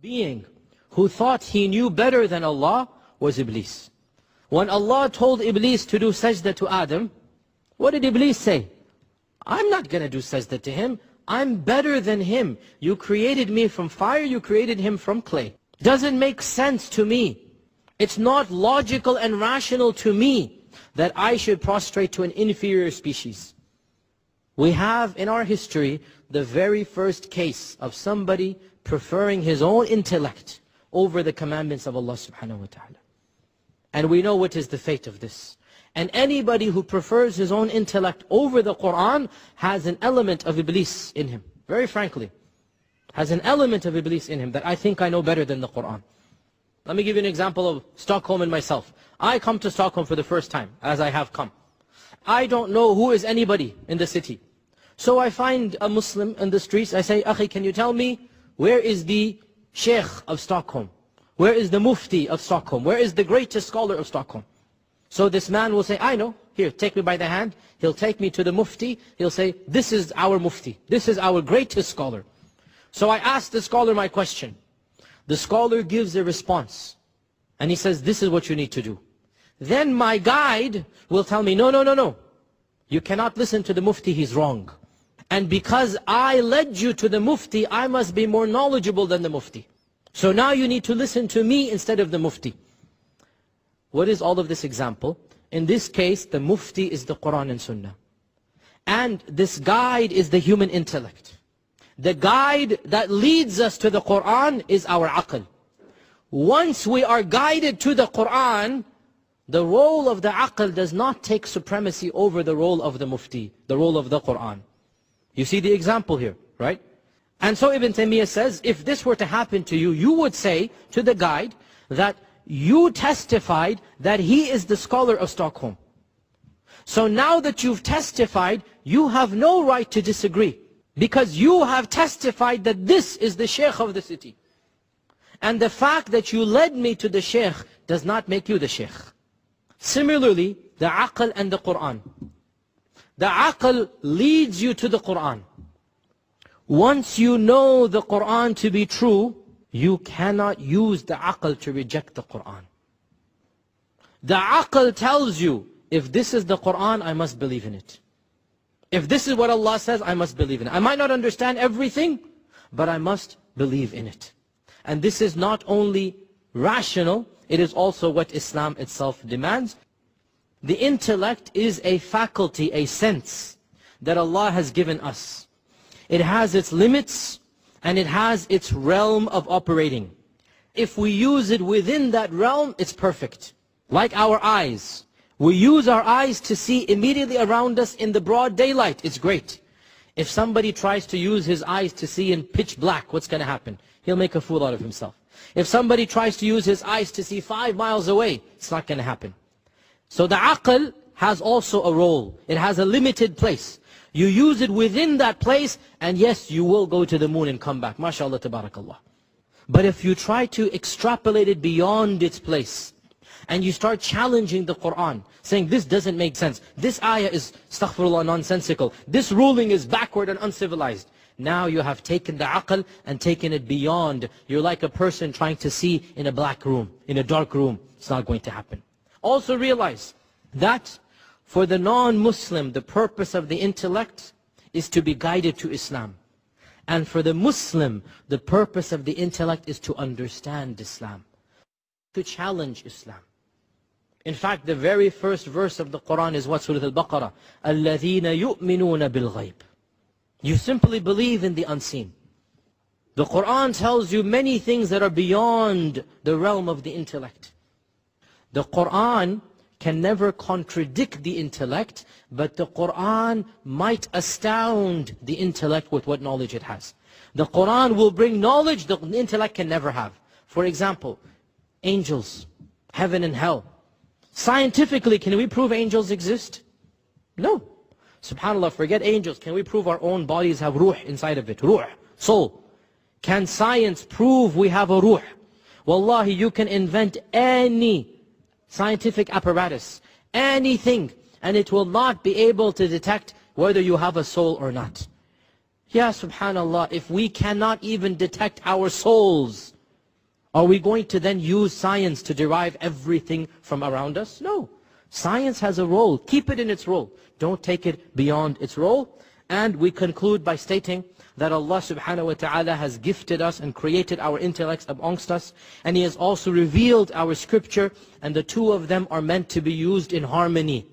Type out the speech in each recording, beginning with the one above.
being who thought he knew better than Allah was Iblis. When Allah told Iblis to do sajda to Adam, what did Iblis say? I'm not going to do sajda to him. I'm better than him. You created me from fire, you created him from clay. Doesn't make sense to me. It's not logical and rational to me that I should prostrate to an inferior species. We have in our history the very first case of somebody preferring his own intellect over the commandments of Allah subhanahu wa ta'ala. And we know what is the fate of this. And anybody who prefers his own intellect over the Qur'an has an element of Iblis in him. Very frankly. Has an element of Iblis in him that I think I know better than the Qur'an. Let me give you an example of Stockholm and myself. I come to Stockholm for the first time, as I have come. I don't know who is anybody in the city. So I find a Muslim in the streets. I say, Akhi, can you tell me where is the Sheikh of Stockholm? Where is the Mufti of Stockholm? Where is the greatest scholar of Stockholm? So this man will say, I know. Here, take me by the hand. He'll take me to the Mufti. He'll say, this is our Mufti. This is our greatest scholar. So I ask the scholar my question. The scholar gives a response. And he says, this is what you need to do. Then my guide will tell me, no, no, no, no. You cannot listen to the Mufti, he's wrong. And because I led you to the Mufti, I must be more knowledgeable than the Mufti. So now you need to listen to me instead of the Mufti. What is all of this example? In this case, the Mufti is the Quran and Sunnah. And this guide is the human intellect. The guide that leads us to the Quran is our aql. Once we are guided to the Quran, the role of the aql does not take supremacy over the role of the mufti, the role of the Quran. You see the example here, right? And so Ibn Taymiyyah says, if this were to happen to you, you would say to the guide that you testified that he is the scholar of Stockholm. So now that you've testified, you have no right to disagree. Because you have testified that this is the sheikh of the city. And the fact that you led me to the sheikh does not make you the sheikh. Similarly, the aql and the Qur'an. The aql leads you to the Qur'an. Once you know the Qur'an to be true, you cannot use the aql to reject the Qur'an. The aql tells you, if this is the Qur'an, I must believe in it. If this is what Allah says, I must believe in it. I might not understand everything, but I must believe in it. And this is not only rational, it is also what Islam itself demands. The intellect is a faculty, a sense that Allah has given us. It has its limits and it has its realm of operating. If we use it within that realm, it's perfect. Like our eyes. We use our eyes to see immediately around us in the broad daylight. It's great. If somebody tries to use his eyes to see in pitch black, what's going to happen? He'll make a fool out of himself. If somebody tries to use his eyes to see five miles away, it's not going to happen. So the aql has also a role. It has a limited place. You use it within that place, and yes, you will go to the moon and come back. MashaAllah, tabarakallah. But if you try to extrapolate it beyond its place, and you start challenging the Qur'an, saying this doesn't make sense, this ayah is, astaghfirullah, nonsensical, this ruling is backward and uncivilized. Now you have taken the aql and taken it beyond. You're like a person trying to see in a black room, in a dark room. It's not going to happen. Also realize that for the non-Muslim, the purpose of the intellect is to be guided to Islam. And for the Muslim, the purpose of the intellect is to understand Islam, to challenge Islam. In fact, the very first verse of the Quran is what Surah Al-Baqarah, الَّذِينَ يُؤْمِنُونَ بِالْغَيْبِ You simply believe in the unseen. The Quran tells you many things that are beyond the realm of the intellect. The Quran can never contradict the intellect, but the Quran might astound the intellect with what knowledge it has. The Quran will bring knowledge the intellect can never have. For example, angels, heaven and hell. Scientifically, can we prove angels exist? No. SubhanAllah, forget angels. Can we prove our own bodies have ruh inside of it? Ruh, soul. Can science prove we have a ruh? Wallahi, you can invent any scientific apparatus, anything, and it will not be able to detect whether you have a soul or not. Yeah, subhanallah, if we cannot even detect our souls, Are we going to then use science to derive everything from around us? No. Science has a role. Keep it in its role. Don't take it beyond its role. And we conclude by stating that Allah subhanahu wa ta'ala has gifted us and created our intellects amongst us. And He has also revealed our scripture. And the two of them are meant to be used in harmony.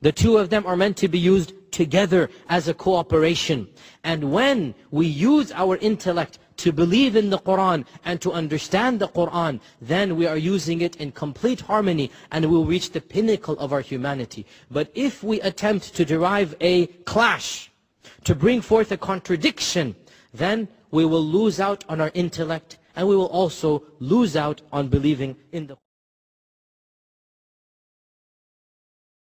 The two of them are meant to be used together as a cooperation. And when we use our intellect to believe in the Quran and to understand the Quran, then we are using it in complete harmony and we will reach the pinnacle of our humanity. But if we attempt to derive a clash, to bring forth a contradiction, then we will lose out on our intellect and we will also lose out on believing in the